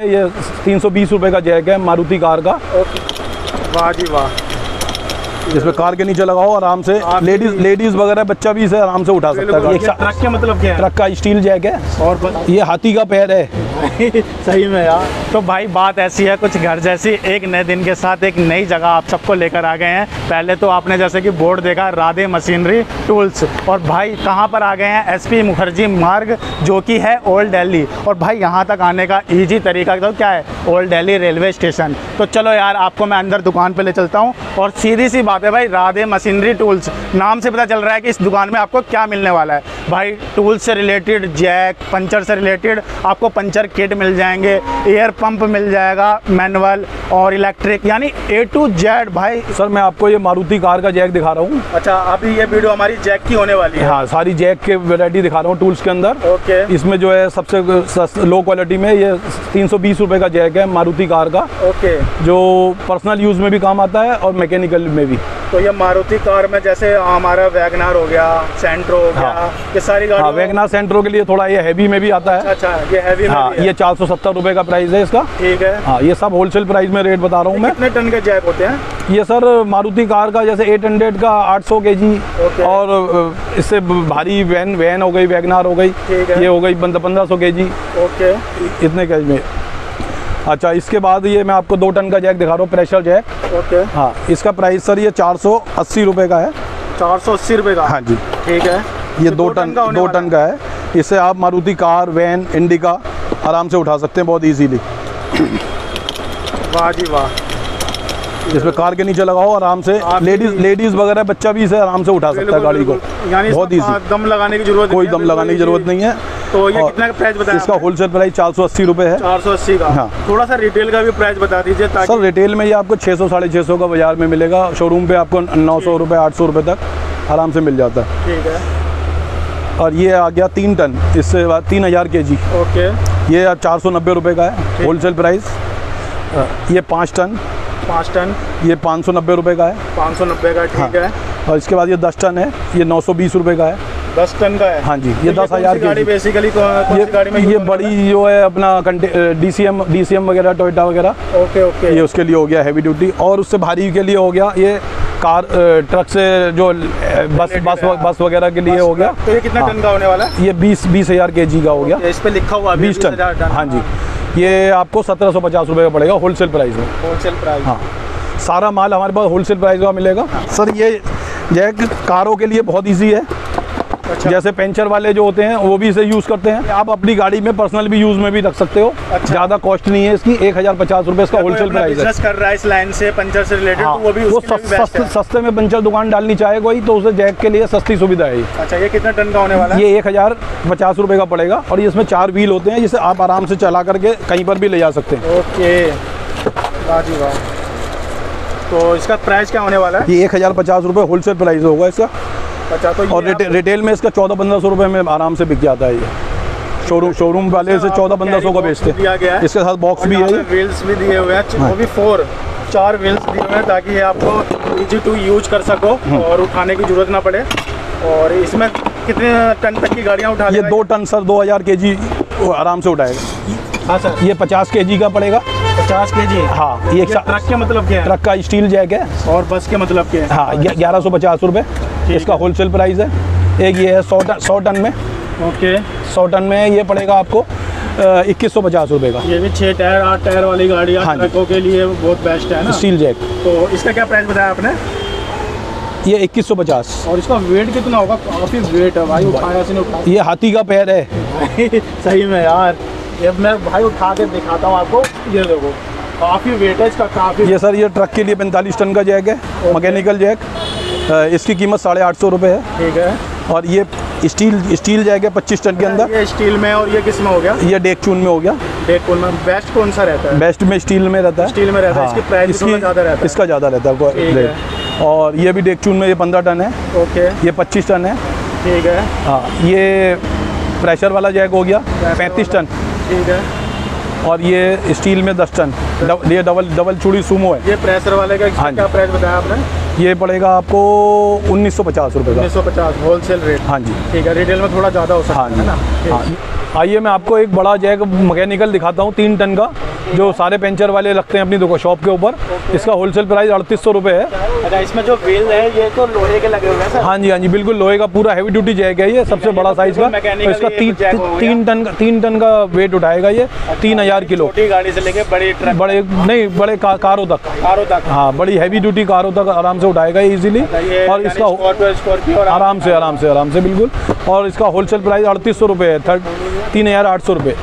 ये तीन सौ बीस रुपये का जैक है मारुति कार का। वाह जी वाह। जिसमें कार के नीचे लगाओ आराम से। लेडीज़ लेडीज़ वगैरह बच्चा भी इसे आराम से उठा सकता है। ट्रक का मतलब क्या है? ट्रक का स्टील जैक है। और ये हाथी का पैर है। सही में यार। तो भाई, बात ऐसी है, कुछ घर जैसी एक नए दिन के साथ एक नई जगह आप सबको लेकर आ गए हैं। पहले तो आपने जैसे कि बोर्ड देखा, राधे मशीनरी टूल्स। और भाई, कहाँ पर आ गए हैं? एसपी मुखर्जी मार्ग, जो कि है ओल्ड दिल्ली। और भाई, यहाँ तक आने का ईजी तरीका तो क्या है? Old Delhi railway station. तो चलो यार, आपको मैं अंदर दुकान पर ले चलता हूँ। और सीधी सी बात है भाई, राधे मशीनरी टूल्स। नाम से पता चल रहा है कि इस दुकान में आपको क्या मिलने वाला है। भाई, टूल्स से रिलेटेड जैक, पंचर से रिलेटेड आपको पंचर किट मिल जाएँगे एयर पंप मिल जाएगा मैनुअल और इलेक्ट्रिक यानी ए टू जेड भाई। सर मैं आपको ये मारुति कार का जैक दिखा रहा हूँ। अच्छा अभी ये वीडियो हमारी जैक की होने वाली है। हाँ सारी जैक के वेरायटी दिखा रहा हूँ टूल्स के अंदर। ओके इसमें जो है सबसे लो क्वालिटी में ये तीन सौ का जैक है मारुति कार का। ओके जो पर्सनल यूज़ में भी काम आता है और मैकेनिकल में भी। तो ये मारुति कार में जैसे हमारा वैगनार हो गया सेंट्रो हो गया हाँ। ये सारी हाँ गाड़ी वैगना सेंट्रो के लिए थोड़ा ये हैवी में भी आता है। अच्छा ये हैवी में हाँ भी है। ये चार सौ सत्तर रुपये का प्राइस है इसका। ठीक है। हाँ ये सब होलसेल प्राइस में रेट बता रहा हूँ मैं। कितने टन के जैक होते हैं? ये सर मारुति कार का जैसे 800 का 800 के जी और इससे भारी वैन वैन हो गई वैगनार हो गई ये हो गई पंद्रह सौ के जी ओके। इतने के में। अच्छा इसके बाद ये मैं आपको दो टन का जैक दिखा रहा हूँ प्रेशर जैक। ओके। हाँ इसका प्राइस सर ये चार सौ अस्सी रुपये का है। चार सौ अस्सी रुपये का? हाँ जी। ठीक है। ये दो टन का दो टन का है। इसे आप मारुति कार वैन इंडिका आराम से उठा सकते हैं बहुत इजीली वाह जी वाह। इसमें कार के नीचे लगाओ आराम से। लेडीज़ लेडीज़ वगैरह बच्चा भी इसे आराम से उठा सकता है गाड़ी को। बहुत इजी दम लगाने की ज़रूरत कोई दम लगाने की ज़रूरत नहीं है। तो ये कितना का प्राइस बताया इसका होलसेल प्राइस चार सौ अस्सी रुपये है। चार सौ अस्सी का। हाँ। थोड़ा सा रिटेल का भी प्राइस बता दीजिए ताकि सर रिटेल में ये आपको छः सौ साढ़े छः सौ का बाज़ार में मिलेगा। शोरूम पे आपको नौ सौ रुपये आठ सौ रुपये तक आराम से मिल जाता है। ठीक है। और ये आ गया तीन टन। इससे तीन हज़ार के जी। ओके। ये चार सौ नब्बे रुपये का है होलसेल प्राइस ये पाँच टन। पाँच टन। ये पाँच सौ नब्बे रुपये का है। पाँच सौ नब्बे का ठीक है। और इसके बाद ये दस टन है ये नौ सौ बीस रुपये का है। दस टन का है? हाँ जी तो ये दस कौन सी हज़ार गाड़ी बेसिकली कौन सी गाड़ी में ये ये बड़ी जो है अपना D C M D C M वगैरह टोयोटा वगैरह। Okay okay. ये उसके लिए हो गया हैवी ड्यूटी और उससे भारी के लिए हो गया ये कार ट्रक से जो बस बस बस वगैरह के लिए हो गया। तो ये कितना हाँ। टन का होने वाला है? ये बीस बीस हज़ार के जी का हो गया। इस पे लिखा हुआ बीस टन। हाँ जी। ये आपको सत्रह सौ पचास रुपये का पड़ेगा होलसेल प्राइस में। होलसेल प्राइस हाँ। सारा माल हमारे पास होलसेल प्राइस का मिलेगा। सर ये जैक कारों के लिए बहुत ईजी है। अच्छा। जैसे पेंचर वाले जो होते हैं वो भी इसे यूज़ करते हैं। आप अपनी गाड़ी में पर्सनल भी यूज़ में भी रख सकते हो। अच्छा। ज़्यादा कॉस्ट नहीं है इसकी। एक हज़ार पचास रुपये इसका होलसेल प्राइस है। कर रहा है इस लाइन से पंचर से रिलेटेड हाँ, तो वो भी वो सस्ते, में पंचर दुकान डालनी चाहे कोई तो उसे जैक के लिए सस्ती सुविधा है। अच्छा ये कितना टन का होने वाला है? ये एक हज़ार पचास रुपये का पड़ेगा और इसमें चार व्हील होते हैं जिसे आप आराम से चला करके कहीं पर भी ले जा सकते हैं। ओके। तो इसका प्राइस क्या होने वाला है? ये एक हज़ार पचास रुपये होलसेल प्राइस होगा इसका। अच्छा तो और रिटे, रिटेल में इसका चौदह पंद्रह सौ रुपये में आराम से बिक जाता है ये। शोरूम शोरूम वाले से चौदह पंद्रह सौ का बेचते दिया गया हैं। इसके साथ बॉक्स भी है व्हील्स भी दिए हुए हैं हाँ। वो भी फोर चार व्हील्स दिए हुए हैं ताकि आपको इजी टू यूज़ कर सको हाँ। और उठाने की ज़रूरत ना पड़े। और इसमें कितने टन तक की गाड़ियाँ उठा ये दो टन सर दो हज़ार के जी आराम से उठाएगा। हाँ सर। ये पचास के जी का पड़ेगा। पचास के जी हाँ ये ट्रक के मतलब क्या है? ट्रक का स्टील जैक है। और बस के मतलब क्या है? हाँ ग्यारह सौ पचास रुपये इसका होलसेल प्राइस है। एक ये है सौ टन सौ टन में। ओके सौ टन में ये पड़ेगा आपको इक्कीस सौ पचास रुपये का। ये भी छः टायर आठ टायर वाली गाड़ी हाँ। ट्रकों के लिए बहुत बेस्ट है ना? स्टील जैक तो इसका क्या प्राइस बताया आपने? ये इक्कीस सौ पचास। और इसका वेट कितना होगा? काफ़ी वेट है भाई उठाया से उठाया? ये हाथी का पैर है। सही में यार। ये मैं भाई उठा के दिखाता हूँ आपको। ये देखो काफ़ी वेट है इसका काफ़ी। ये सर ये ट्रक के लिए पैंतालीस टन का जैक है मैकेनिकल जैक इसकी कीमत साढ़े आठ सौ रुपये है। ठीक है। और ये स्टील स्टील है पच्चीस टन के अंदर। ये स्टील में और ये किसमें हो गया? ये डेक चून में हो गया। डेक कौन में। बेस्ट कौन सा रहता है? बेस्ट में स्टील में रहता है। स्टील में रहता है। इसकी प्राइस भी ज़्यादा रहता है। इसका ज़्यादा रहता है रेट और ये भी डेक चून में ये पंद्रह टन है। ओके। ये पच्चीस टन है। ठीक है। हाँ ये प्रेशर वाला जैक हो गया। पैंतीस टन। ठीक है। और ये स्टील में दस टन। ये डबल डबल चूड़ी सूमो है। ये प्रेशर वाले का हाँ क्या प्राइस बताया आपने? ये पड़ेगा आपको उन्नीस सौ पचास रुपये का। उन्नीस सौ पचास होलसेल रेट हाँ जी। ठीक है रिटेल में थोड़ा ज़्यादा हो सकता हाँ है जी ना? हाँ आइए मैं आपको एक बड़ा जैक मकैनिकल दिखाता हूँ तीन टन का। जो सारे पेंचर वाले लगते हैं अपनी दुकान शॉप के ऊपर इसका होलसेल प्राइस अड़तीस सौ रुपये है। अच्छा इसमें जो व्हील है ये तो लोहे के लगे हुए हैं हाँ जी हाँ जी बिल्कुल लोहे का पूरा हैवी ड्यूटी जैक है ये सबसे बड़ा साइज़ का। तो इसका तीन टन का तीन टन का वेट उठाएगा ये तीन हज़ार किलो। गाड़ी से लेके बड़ी ट्रक बड़े नहीं बड़े कारों तक। कारों तक। हाँ बड़ी हैवी ड्यूटी कारों तक आराम से उठाएगा इजीली और इसका आराम से आराम से आराम से बिल्कुल। और इसका होलसेल प्राइस अड़तीस सौ रुपये है थर्ड तीन हज़ार आठ सौ रुपये